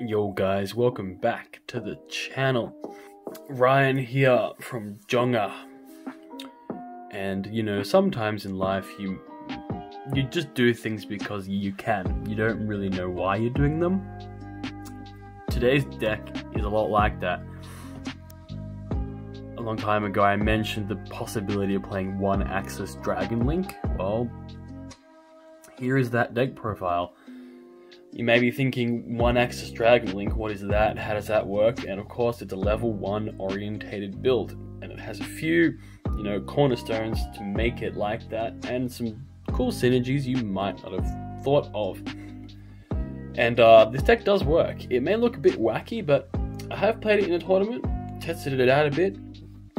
Yo guys, welcome back to the channel. Ryan here from Jongaa. And you know, sometimes in life you you just do things because you can. You don't really know why you're doing them. Today's deck is a lot like that. A long time ago I mentioned the possibility of playing one Axis Dragon Link. Well, here is that deck profile. You may be thinking, one Axis Dragon Link, what is that? How does that work? And of course, it's a level 1 orientated build, and it has a few, you know, cornerstones to make it like that, and some cool synergies you might not have thought of. And uh, this deck does work. It may look a bit wacky, but I have played it in a tournament, tested it out a bit,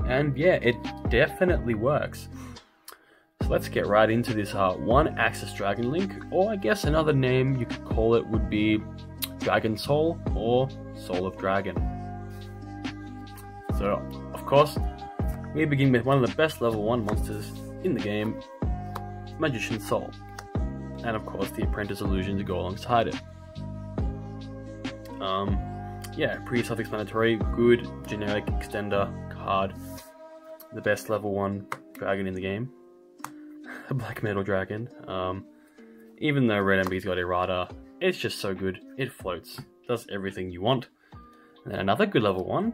and yeah, it definitely works let's get right into this uh, one Axis Dragon Link, or I guess another name you could call it would be Dragon Soul or Soul of Dragon. So, of course, we begin with one of the best level 1 monsters in the game, Magician Soul, and of course the Apprentice Illusion to go alongside it. Um, yeah, pretty self-explanatory, good generic extender card, the best level 1 dragon in the game a Black Metal Dragon. Um, even though Red Ember's got Errata, it's just so good. It floats, does everything you want. And another good level one,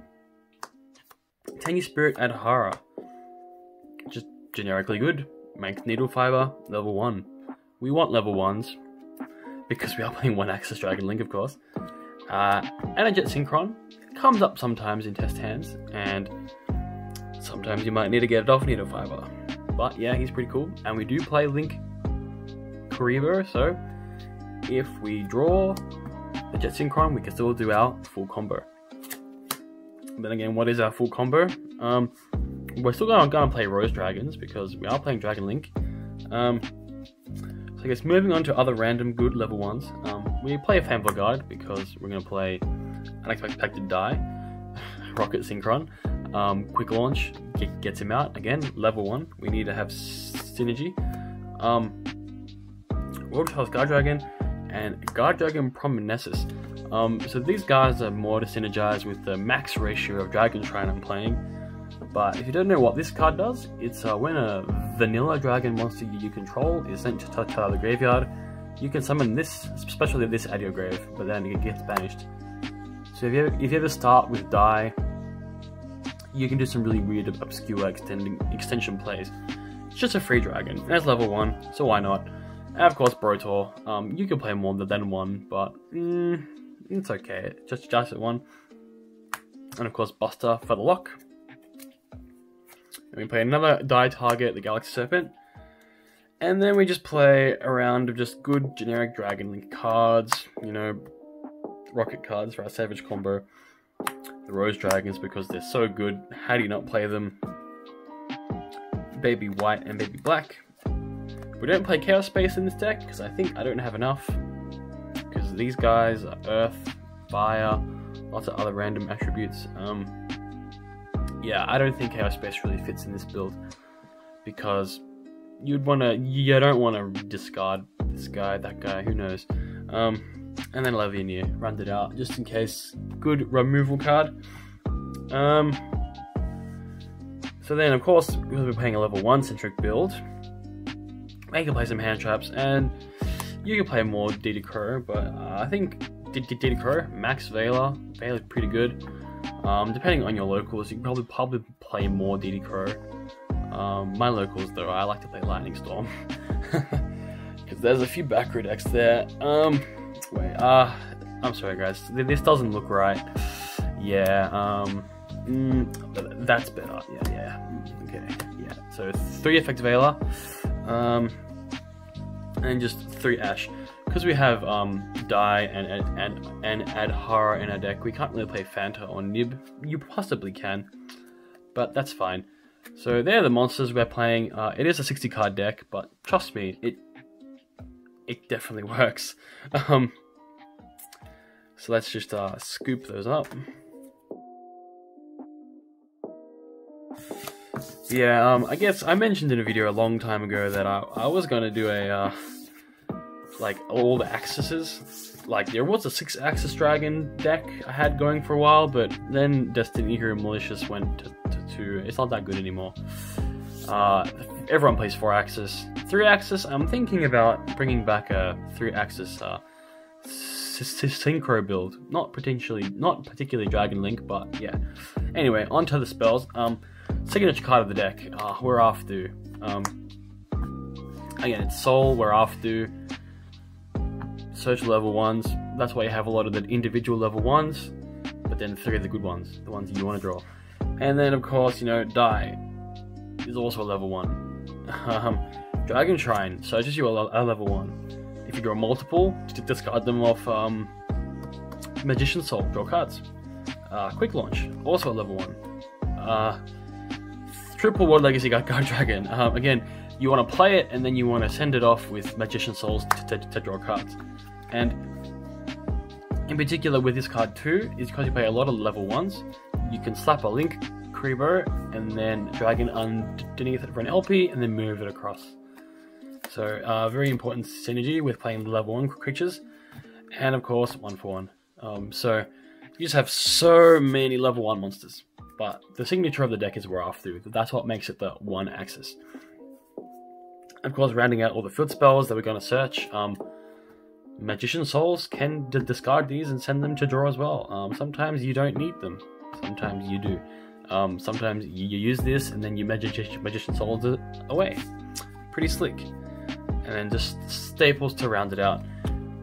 Tiny Spirit Adhara. Just generically good. Makes Needle Fiber, level 1. We want level 1s, because we are playing one Axis Dragon Link, of course. Uh, and a Jet Synchron comes up sometimes in test hands, and sometimes you might need to get it off Needle Fiber. But yeah, he's pretty cool. And we do play Link Kuriboh, so if we draw the Jet Synchron, we can still do our full combo. Then again, what is our full combo? Um, we're still going to play Rose Dragons because we are playing Dragon Link. Um, so I guess moving on to other random good level ones, um, we play a Fanboy Guard because we're going to play Unexpected Dai, Rocket Synchron, um, quick launch get, gets him out again. Level one. We need to have synergy. Um, World Chalice Guard Dragon and Guard Dragon Prominesis. Um, so these guys are more to synergize with the max ratio of Dragon Shrine I'm playing. But if you don't know what this card does, it's uh, when a vanilla dragon monster you control is sent to of the graveyard, you can summon this, especially this at your grave, but then it gets banished. So if you, if you ever start with Dai you can do some really weird, obscure extending extension plays. It's just a free dragon, and it's level 1, so why not? And of course, Brotor. Um, you can play more than one, but mm, it's okay. Just just at one. And of course, Buster for the lock. And we play another die target, the Galaxy Serpent. And then we just play a round of just good generic Dragon Link cards, you know, rocket cards for our Savage combo the Rose Dragons because they're so good. How do you not play them? Baby White and Baby Black. We don't play Chaos Space in this deck because I think I don't have enough. Because these guys are Earth, Fire, lots of other random attributes. Um, yeah, I don't think Chaos Space really fits in this build because you'd want to, you don't want to discard this guy, that guy, who knows. Um, and then Lavinia runs it out just in case. Good removal card. Um, so then, of course, because we're playing a level 1 centric build, I can play some hand traps, and you can play more D.D. Crow, but uh, I think D.D. Crow, Max Veiler, Veiler's pretty good. Um, depending on your locals, you can probably probably play more D.D. Crow. Um, my locals, though, I like to play Lightning Storm. Because there's a few back decks there. Um, Wait, uh, I'm sorry guys, this doesn't look right. Yeah, um, mm, that's better, yeah, yeah, okay, yeah. So three effect Veiler, um, and just three Ash. Because we have um, Dai and, and, and Adhara in our deck, we can't really play Fanta or Nib. You possibly can, but that's fine. So they're the monsters we're playing. Uh, it is a 60 card deck, but trust me, it it definitely works. Um, so let's just uh, scoop those up. Yeah, um, I guess I mentioned in a video a long time ago that I, I was going to do a, uh, like, all the accesses like there was a six axis dragon deck I had going for a while, but then Destiny Hero Malicious went to, to two. It's not that good anymore. Uh, everyone plays four axis. Three axis, I'm thinking about bringing back a three axis uh, synchro build. Not potentially, not particularly Dragon Link, but yeah. Anyway, onto the spells. Um, signature card of the deck. Uh, we're after. Um, again, it's Soul. We're after. Search level ones. That's why you have a lot of the individual level ones, but then three of the good ones, the ones you want to draw. And then, of course, you know, Dai is also a level one. Um, Dragon Shrine searches you a level one. If draw multiple, discard them off um, Magician Soul, draw cards. Uh, Quick Launch, also a level one. Uh, triple World Legacy Guard Dragon. Um, again, you want to play it and then you want to send it off with Magician Souls to, to, to draw cards. And in particular with this card too, is because you play a lot of level ones, you can slap a Link Creeper and then Dragon underneath it for an LP and then move it across. So uh, very important synergy with playing level 1 creatures. And of course, 1 for 1. Um, so you just have so many level 1 monsters. But the signature of the deck is Wrath through. That's what makes it the one axis. Of course, rounding out all the field spells that we're going to search. Um, Magician Souls can discard these and send them to draw as well. Um, sometimes you don't need them. Sometimes you do. Um, sometimes you, you, use this and then you Magician, Magician Souls away. Pretty slick. And then just staples to round it out.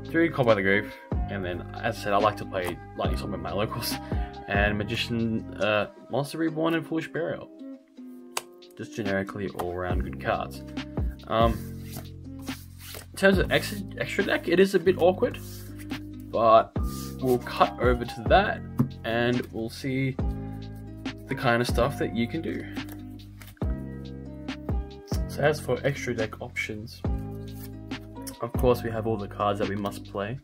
Three Call by the Grave. And then, as I said, I like to play Lightning Storm with my locals. And Magician, uh, Monster Reborn, and Foolish Burial. Just generically all round good cards. Um, in terms of extra, extra deck, it is a bit awkward, but we'll cut over to that and we'll see the kind of stuff that you can do. So as for extra deck options, of course we have all the cards that we must play.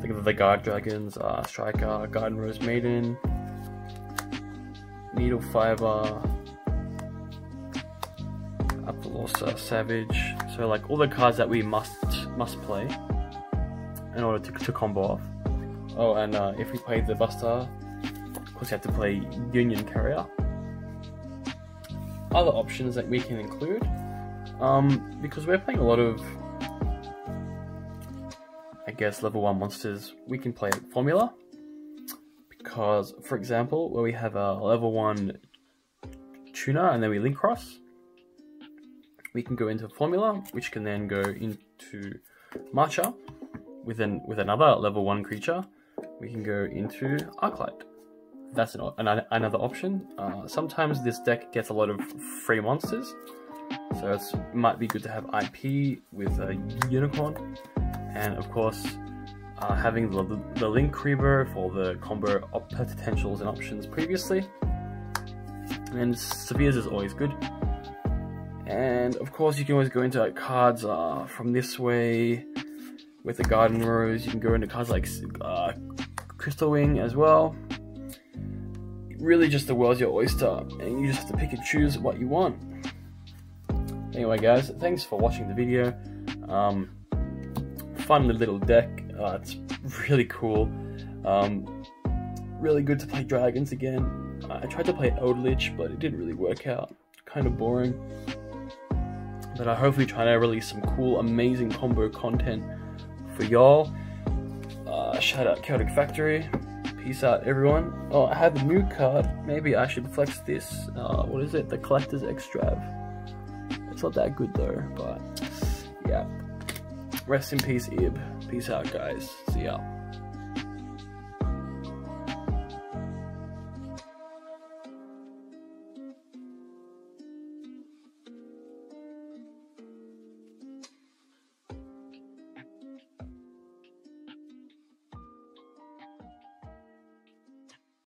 Think of the Guard Dragons, uh, Striker, Garden Rose Maiden, Needle Fiber, Apollousa, Savage. So like all the cards that we must must play in order to, to combo off. Oh, and uh, if we play the Buster, of course you have to play Union Carrier. Other options that we can include, um, because we're playing a lot of, I guess, level 1 monsters, we can play Formula. Because, for example, where we have a level 1 tuner and then we link cross, we can go into formula, which can then go into Marcher with, an, with another level 1 creature. We can go into Arclight. That's an, an, another option. Uh, sometimes this deck gets a lot of free monsters, so it might be good to have IP with a Unicorn, and of course uh, having the, the, Link Creeper for the combo potentials and options previously. And Spheres is always good. And of course you can always go into like cards uh, from this way with the Garden Rose. You can go into cards like uh, Crystal Wing as well. Really just the world's your oyster and you just have to pick and choose what you want. Anyway guys, thanks for watching the video. Um, fun little deck. Uh, it's really cool. Um, really good to play dragons again. I tried to play Eldritch, but it didn't really work out. Kind of boring But I hopefully try to release some cool, amazing combo content for y'all. Uh, shout out Chaotic Factory. Peace out, everyone. Oh, I have a new card. Maybe I should flex this. Uh, what is it? The Collector's Extrav. It's not that good though, but yeah. Rest in peace, Ib. Peace out, guys. See ya.